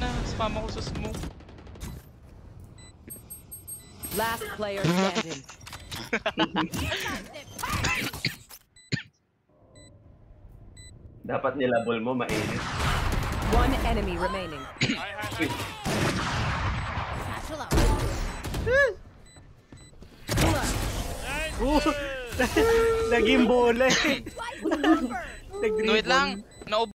na spam ako sa smoke. Last player standing. Dapat nilabol mo mainit. One enemy remaining. Uh, Naging bola eh. Nag-dribble. No, wait lang.